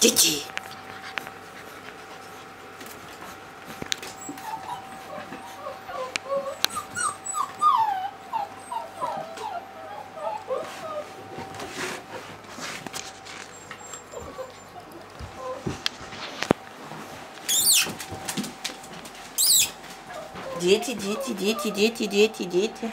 Дети. Дети, дети, дети, дети, дети, дети.